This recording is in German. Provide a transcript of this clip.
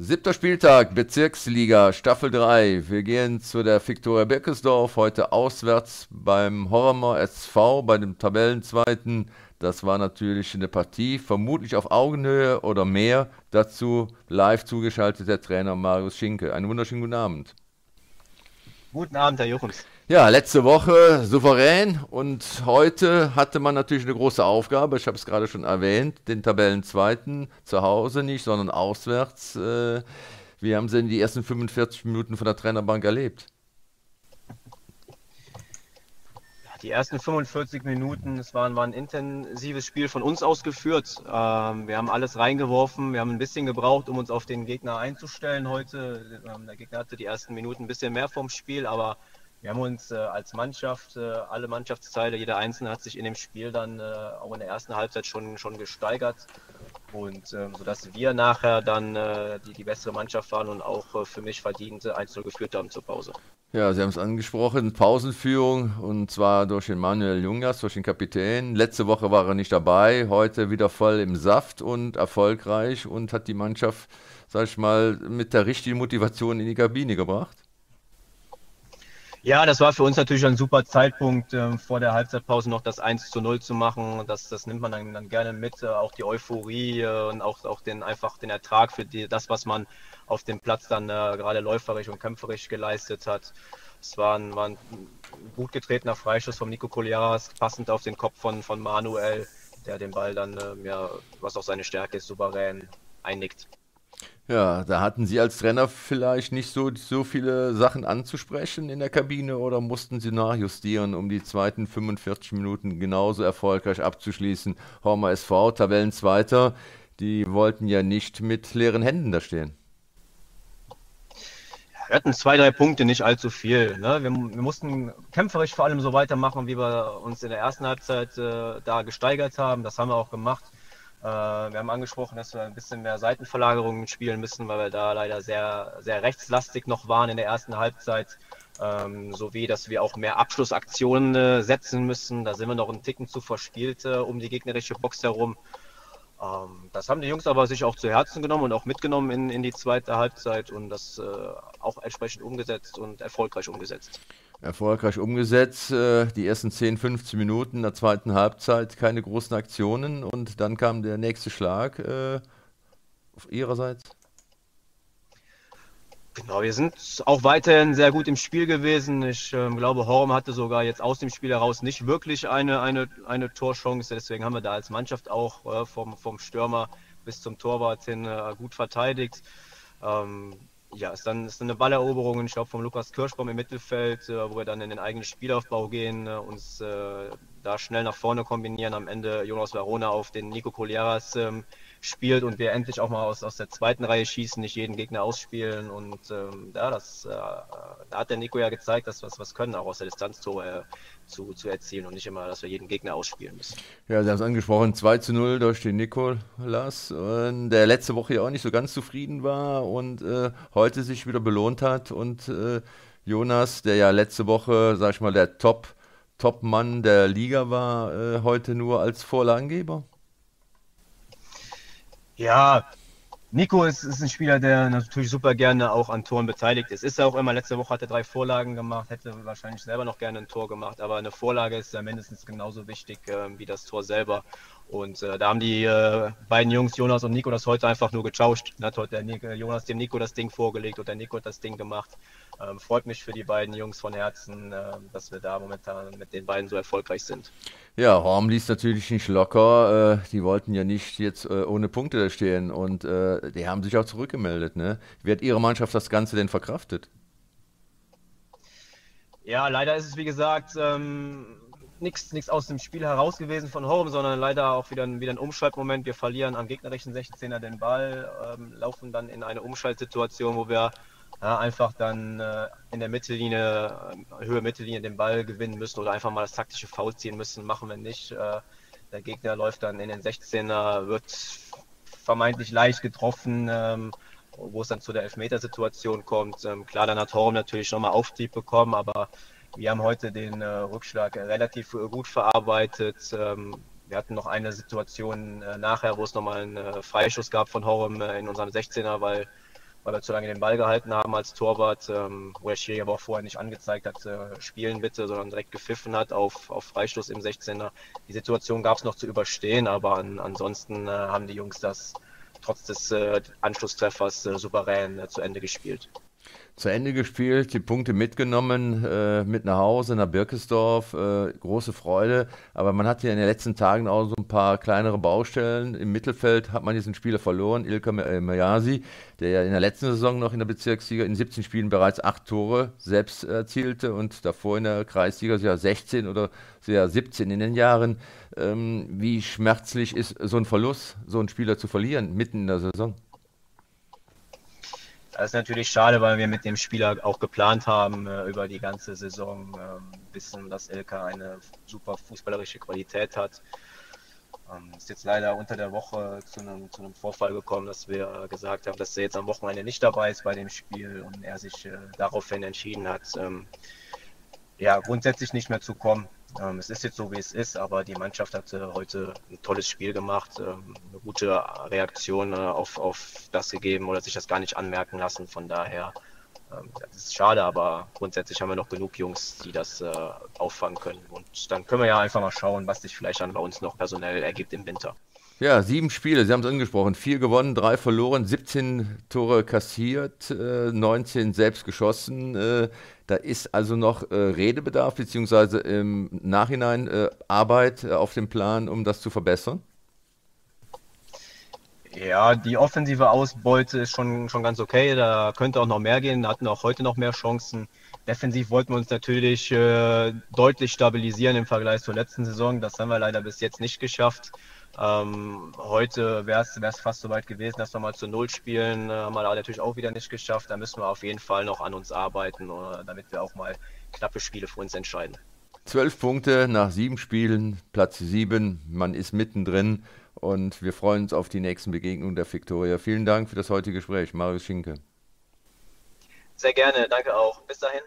Siebter Spieltag, Bezirksliga, Staffel 3. Wir gehen zu der Viktoria Birkesdorf, heute auswärts beim Hormer SV, bei dem Tabellenzweiten. Das war natürlich eine Partie, vermutlich auf Augenhöhe oder mehr. Dazu live zugeschaltet der Trainer Marius Schinke. Einen wunderschönen guten Abend. Guten Abend, Herr Jochens. Ja, letzte Woche souverän und heute hatte man natürlich eine große Aufgabe. Ich habe es gerade schon erwähnt, den Tabellenzweiten zu Hause nicht, sondern auswärts. Äh, wie haben Sie denn die ersten 45 Minuten von der Trainerbank erlebt? Die ersten 45 Minuten, es war, war ein intensives Spiel von uns ausgeführt. Ähm, wir haben alles reingeworfen, wir haben ein bisschen gebraucht, um uns auf den Gegner einzustellen heute. Ähm, der Gegner hatte die ersten Minuten ein bisschen mehr vom Spiel, aber wir haben uns äh, als Mannschaft, äh, alle Mannschaftsteile, jeder Einzelne hat sich in dem Spiel dann äh, auch in der ersten Halbzeit schon, schon gesteigert. Und ähm, sodass wir nachher dann äh, die, die bessere Mannschaft waren und auch äh, für mich verdiente 1 geführt haben zur Pause. Ja, Sie haben es angesprochen, Pausenführung und zwar durch den Manuel Jungas, durch den Kapitän. Letzte Woche war er nicht dabei, heute wieder voll im Saft und erfolgreich und hat die Mannschaft, sag ich mal, mit der richtigen Motivation in die Kabine gebracht. Ja, das war für uns natürlich ein super Zeitpunkt, äh, vor der Halbzeitpause noch das 1 zu 0 zu machen. Das, das nimmt man dann, dann gerne mit, äh, auch die Euphorie äh, und auch, auch den, einfach den Ertrag für die, das, was man auf dem Platz dann äh, gerade läuferisch und kämpferisch geleistet hat. Es war ein, war ein gut getretener Freischuss von Nico Colieras, passend auf den Kopf von, von Manuel, der den Ball dann, äh, ja, was auch seine Stärke ist, souverän einnickt. Ja, da hatten Sie als Trainer vielleicht nicht so, so viele Sachen anzusprechen in der Kabine oder mussten Sie nachjustieren, um die zweiten 45 Minuten genauso erfolgreich abzuschließen? Hormer SV, Tabellenzweiter, die wollten ja nicht mit leeren Händen da stehen. Wir hatten zwei, drei Punkte, nicht allzu viel. Ne? Wir, wir, mussten kämpferisch vor allem so weitermachen, wie wir uns in der ersten Halbzeit äh, da gesteigert haben. Das haben wir auch gemacht. Äh, wir haben angesprochen, dass wir ein bisschen mehr Seitenverlagerungen spielen müssen, weil wir da leider sehr, sehr rechtslastig noch waren in der ersten Halbzeit. Ähm, sowie, dass wir auch mehr Abschlussaktionen äh, setzen müssen. Da sind wir noch einen Ticken zu verspielt äh, um die gegnerische Box herum. Ähm, das haben die Jungs aber sich auch zu Herzen genommen und auch mitgenommen in, in die zweite Halbzeit und das äh, auch entsprechend umgesetzt und erfolgreich umgesetzt erfolgreich umgesetzt. Äh, die ersten 10, 15 Minuten der zweiten Halbzeit keine großen Aktionen und dann kam der nächste Schlag äh, auf ihrerseits. Genau, wir sind auch weiterhin sehr gut im Spiel gewesen. Ich äh, glaube, Horm hatte sogar jetzt aus dem Spiel heraus nicht wirklich eine, eine, eine Torchance. Deswegen haben wir da als Mannschaft auch äh, vom, vom Stürmer bis zum Torwart hin äh, gut verteidigt. Ähm, ja, ist dann ist eine Balleroberung, ich glaube, vom Lukas Kirschbaum im Mittelfeld, äh, wo wir dann in den eigenen Spielaufbau gehen, äh, uns äh, da schnell nach vorne kombinieren. Am Ende Jonas Verona auf den Nico Colieras ähm, spielt und wir endlich auch mal aus, aus der zweiten Reihe schießen, nicht jeden Gegner ausspielen. Und ähm, ja, das, äh, da hat der Nico ja gezeigt, dass wir was können, auch aus der Distanz zu, äh, zu, zu erzielen und nicht immer, dass wir jeden Gegner ausspielen müssen. Ja, Sie haben es angesprochen, 2 zu 0 durch den Nikolas, der letzte Woche ja auch nicht so ganz zufrieden war und äh, heute sich wieder belohnt hat. Und äh, Jonas, der ja letzte Woche, sag ich mal, der Top- Top-Mann der Liga war, äh, heute nur als Vorlagengeber? Ja, Nico ist, ist, ein Spieler, der natürlich super gerne auch an Toren beteiligt ist. Ist er auch immer. Letzte Woche hat er drei Vorlagen gemacht, hätte wahrscheinlich selber noch gerne ein Tor gemacht, aber eine Vorlage ist ja mindestens genauso wichtig äh, wie das Tor selber. Und äh, da haben die äh, beiden Jungs, Jonas und Nico, das heute einfach nur getauscht. Da hat heute der Nico, Jonas dem Nico das Ding vorgelegt und der Nico hat das Ding gemacht. Ähm, freut mich für die beiden Jungs von Herzen, äh, dass wir da momentan mit den beiden so erfolgreich sind. Ja, Horm ließ natürlich nicht locker. Äh, die wollten ja nicht jetzt äh, ohne Punkte stehen und äh, die haben sich auch zurückgemeldet. Ne? Wie hat Ihre Mannschaft das Ganze denn verkraftet? Ja, leider ist es wie gesagt ähm, nichts aus dem Spiel heraus gewesen von Horm, sondern leider auch wieder, wieder ein Umschaltmoment. Wir verlieren am gegnerischen 16er den Ball, ähm, laufen dann in eine Umschaltsituation, wo wir ja, einfach dann äh, in der Mittellinie, äh, Höhe Mittellinie den Ball gewinnen müssen oder einfach mal das taktische Foul ziehen müssen, machen wir nicht. Äh, der Gegner läuft dann in den 16er, wird vermeintlich leicht getroffen, ähm, wo es dann zu der Elfmetersituation kommt. Ähm, klar, dann hat Horm natürlich nochmal Auftrieb bekommen, aber wir haben heute den äh, Rückschlag relativ äh, gut verarbeitet. Ähm, wir hatten noch eine Situation äh, nachher, wo es nochmal einen Freischuss gab von Horem in unserem 16er, weil weil wir zu lange den Ball gehalten haben als Torwart, ähm, wo der Schiri aber auch vorher nicht angezeigt hat, spielen bitte, sondern direkt gepfiffen hat auf, auf Freistoß im 16er. Die Situation gab es noch zu überstehen, aber an, ansonsten haben die Jungs das trotz des Anschlusstreffers souverän zu Ende gespielt zu Ende gespielt, die Punkte mitgenommen, äh, mit nach Hause nach Birkesdorf, äh, große Freude. Aber man hatte ja in den letzten Tagen auch so ein paar kleinere Baustellen. Im Mittelfeld hat man diesen Spieler verloren, Ilka Mayasi, der ja in der letzten Saison noch in der Bezirksliga in 17 Spielen bereits acht Tore selbst erzielte und davor in der Kreisliga ja 16 oder ja 17 in den Jahren. Ähm, wie schmerzlich ist so ein Verlust, so einen Spieler zu verlieren, mitten in der Saison? Das ist natürlich schade, weil wir mit dem Spieler auch geplant haben äh, über die ganze Saison, ähm, wissen, dass Elka eine super fußballerische Qualität hat. Ähm, ist jetzt leider unter der Woche zu einem, zu einem Vorfall gekommen, dass wir gesagt haben, dass er jetzt am Wochenende nicht dabei ist bei dem Spiel und er sich äh, daraufhin entschieden hat, ähm, ja, grundsätzlich nicht mehr zu kommen. Ähm, es ist jetzt so, wie es ist, aber die Mannschaft hat heute ein tolles Spiel gemacht, ähm, eine gute Reaktion äh, auf, auf das gegeben oder sich das gar nicht anmerken lassen. Von daher, das ist schade, aber grundsätzlich haben wir noch genug Jungs, die das äh, auffangen können. Und dann können wir ja einfach mal schauen, was sich vielleicht dann bei uns noch personell ergibt im Winter. Ja, sieben Spiele, Sie haben es angesprochen. Vier gewonnen, drei verloren, 17 Tore kassiert, 19 äh, selbst geschossen. Äh, da ist also noch äh, Redebedarf, beziehungsweise im Nachhinein Arbeit auf dem Plan, um das zu verbessern. Ja, die offensive Ausbeute ist schon, schon ganz okay. Da könnte auch noch mehr gehen. Da hatten wir auch heute noch mehr Chancen. Defensiv wollten wir uns natürlich äh, deutlich stabilisieren im Vergleich zur letzten Saison. Das haben wir leider bis jetzt nicht geschafft. Ähm, heute wäre es fast so weit gewesen, dass wir mal zu Null spielen. Äh, haben wir natürlich auch wieder nicht geschafft. Da müssen wir auf jeden Fall noch an uns arbeiten, äh, damit wir auch mal knappe Spiele für uns entscheiden. Zwölf Punkte nach sieben Spielen, Platz sieben. Man ist mittendrin und wir freuen uns auf die nächsten Begegnungen der Viktoria. Vielen Dank für das heutige Gespräch, Marius Schinke. Sehr gerne, danke auch. Bis dahin.